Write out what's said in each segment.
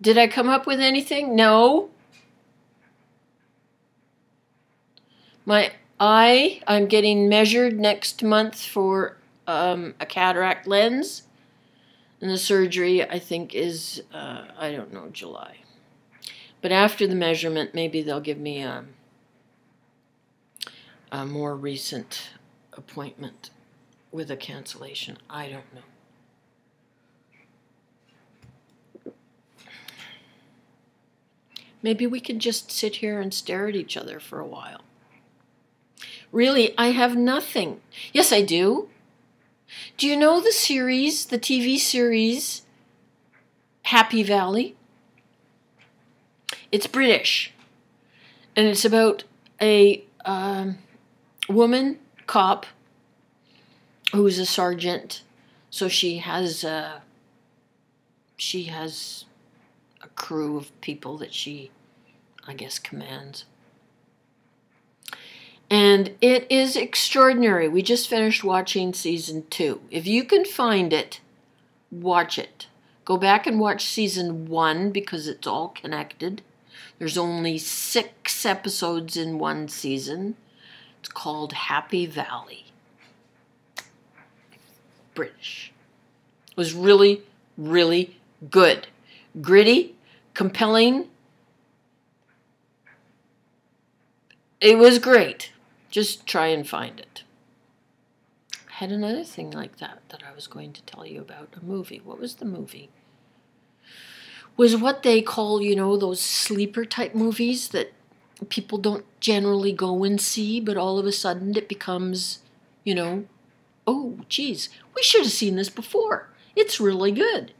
Did I come up with anything? No. My eye, I'm getting measured next month for um, a cataract lens. And the surgery, I think, is, uh, I don't know, July. But after the measurement, maybe they'll give me a, a more recent appointment with a cancellation. I don't know. Maybe we could just sit here and stare at each other for a while. Really, I have nothing. Yes, I do. Do you know the series, the TV series, Happy Valley? It's British. And it's about a um, woman cop who's a sergeant. So she has a, she has a crew of people that she, I guess, commands. And it is extraordinary. We just finished watching season two. If you can find it, watch it. Go back and watch season one because it's all connected. There's only six episodes in one season. It's called Happy Valley. British. It was really, really good. Gritty, compelling. It was great. Just try and find it. I had another thing like that that I was going to tell you about a movie. What was the movie? Was what they call, you know, those sleeper type movies that people don't generally go and see, but all of a sudden it becomes, you know, oh, geez, we should have seen this before. It's really good.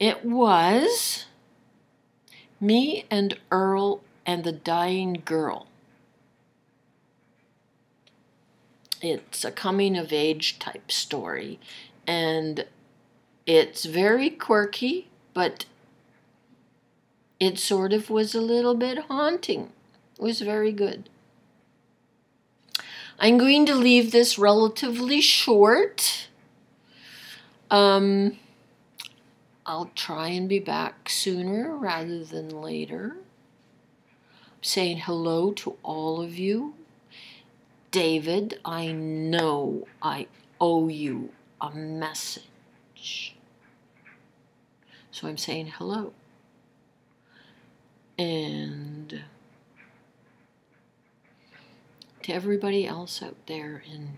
It was Me and Earl and the Dying Girl. It's a coming of age type story, and it's very quirky, but it sort of was a little bit haunting. It was very good. I'm going to leave this relatively short. Um, I'll try and be back sooner rather than later. Saying hello to all of you. David, I know I owe you a message. So I'm saying hello. And to everybody else out there in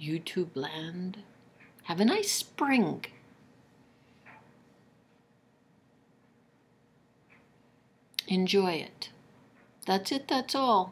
YouTube land, have a nice spring. Enjoy it. That's it, that's all.